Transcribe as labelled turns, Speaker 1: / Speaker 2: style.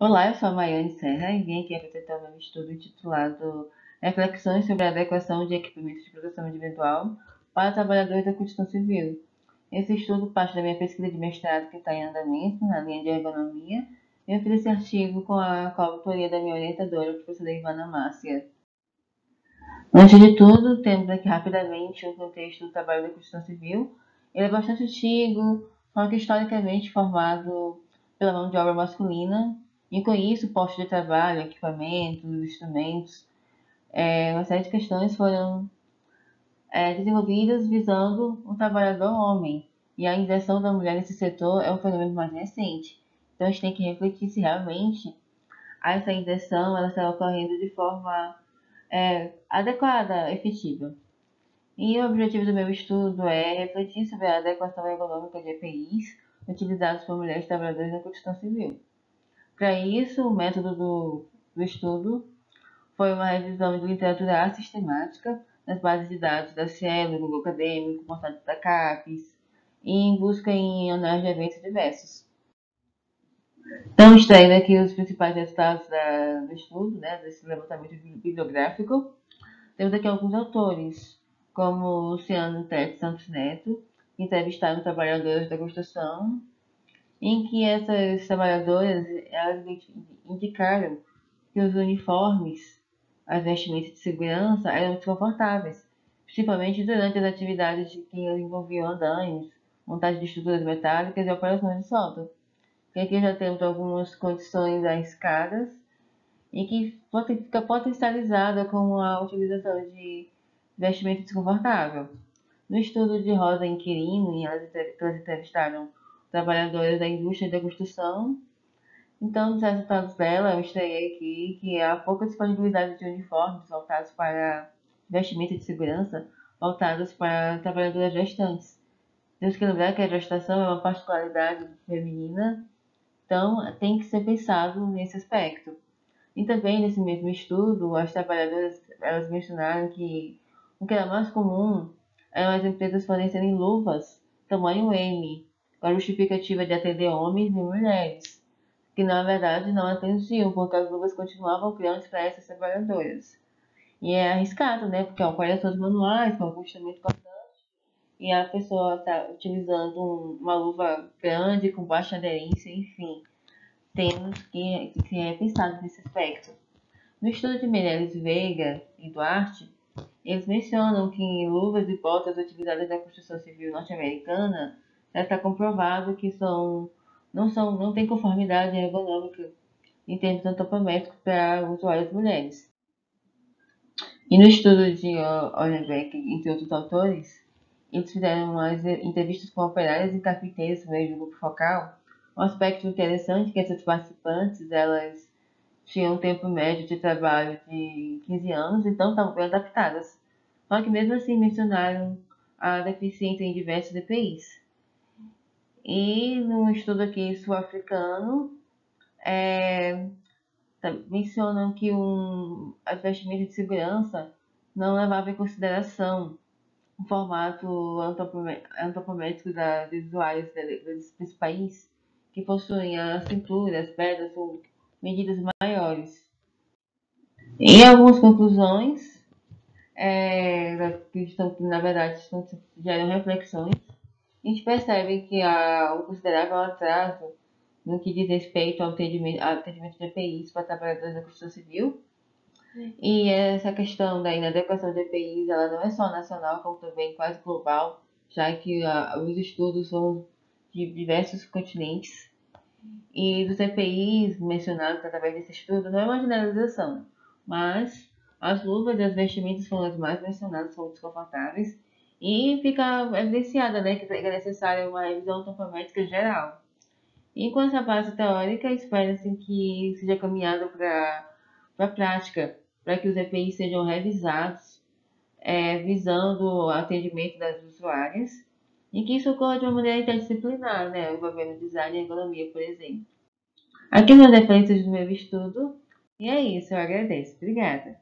Speaker 1: Olá, eu sou a Maiane Serra e vim aqui apresentar meu estudo intitulado Reflexões sobre a adequação de equipamentos de proteção individual para trabalhadores da construção civil. Esse estudo parte da minha pesquisa de mestrado que está em andamento na linha de ergonomia e eu fiz esse artigo com a, com a autoria da minha orientadora, a professora Ivana Márcia. Antes de tudo, temos aqui rapidamente o contexto do trabalho da construção civil. Ele é bastante antigo, só que historicamente formado pela mão de obra masculina e com isso, postos de trabalho, equipamentos, instrumentos, é, uma série de questões foram é, desenvolvidas visando um trabalhador homem. E a inserção da mulher nesse setor é um fenômeno mais recente. Então a gente tem que refletir se realmente essa inserção está ocorrendo de forma é, adequada, efetiva. E o objetivo do meu estudo é refletir sobre a adequação ergonômica de EPIs utilizados por mulheres trabalhadoras na construção civil. Para isso, o método do, do estudo foi uma revisão de literatura sistemática nas bases de dados da Cielo, Google Acadêmico, portais da CAPES, em busca em análises de eventos diversos. Então, extraindo aqui os principais resultados da, do estudo, né, desse levantamento bibliográfico, temos aqui alguns autores, como Luciano Tete Santos Neto, que entrevistaram trabalhadores da construção em que essas trabalhadoras elas indicaram que os uniformes, as vestimentas de segurança eram desconfortáveis, principalmente durante as atividades que envolviam andames, montagem de estruturas metálicas e operações de solda. E aqui já temos algumas condições arriscadas e que fica potencializada com a utilização de vestimenta desconfortável. No estudo de Rosa Inquirino, elas entrevistaram trabalhadoras da indústria da construção. Então, dos resultados dela, eu mostrei aqui que há pouca disponibilidade de uniformes voltados para vestimenta de segurança, voltados para trabalhadoras gestantes. Temos que lembrar que a gestação é uma particularidade feminina, então tem que ser pensado nesse aspecto. E também, nesse mesmo estudo, as trabalhadoras elas mencionaram que o que era mais comum eram as empresas fornecerem luvas tamanho M, com a justificativa de atender homens e mulheres, que na verdade não atendiam, porque as luvas continuavam grandes para essas trabalhadoras. E é arriscado, né? Porque operações manuais, com um custo muito constante, e a pessoa está utilizando uma luva grande, com baixa aderência, enfim. Temos que, que repensar nesse aspecto. No estudo de Meirelles Veiga e Duarte, eles mencionam que luvas e botas utilizadas na construção civil norte-americana está comprovado que são, não, são, não tem conformidade ergonômica em termos antropométricos para usuários mulheres. E no estudo de Ollenbeck, entre outros autores, eles fizeram umas entrevistas com operárias e carpinteiros meio do grupo focal. Um aspecto interessante é que essas participantes, elas tinham um tempo médio de trabalho de 15 anos, então estavam bem adaptadas. Só que mesmo assim mencionaram a deficiência em diversos EPIs. E no estudo aqui sul-africano, é, tá, mencionam que um, as vestimentas de segurança não levavam em consideração o formato antropométrico dos usuários desse país, que possuem a cintura, as ou medidas maiores. Em algumas conclusões, é, que, estão, na verdade estão, geram reflexões, a gente percebe que há um considerável atraso no que diz respeito ao atendimento, de EPIs para trabalhadores da construção civil. E essa questão da inadequação de EPIs, ela não é só nacional, como também quase global, já que uh, os estudos são de diversos continentes. E dos EPIs mencionados através desse estudo, não é uma generalização, mas as luvas e as vestimentas foram as mais mencionadas, são desconfortáveis e fica evidenciada né, que é necessária uma revisão topométrica geral. Enquanto a base teórica, espera-se que seja caminhado para a prática, para que os EPIs sejam revisados, é, visando o atendimento das usuárias, e que isso ocorra de uma maneira interdisciplinar, né, envolvendo design e economia, por exemplo. Aqui são as referências do meu estudo, e é isso, eu agradeço. Obrigada.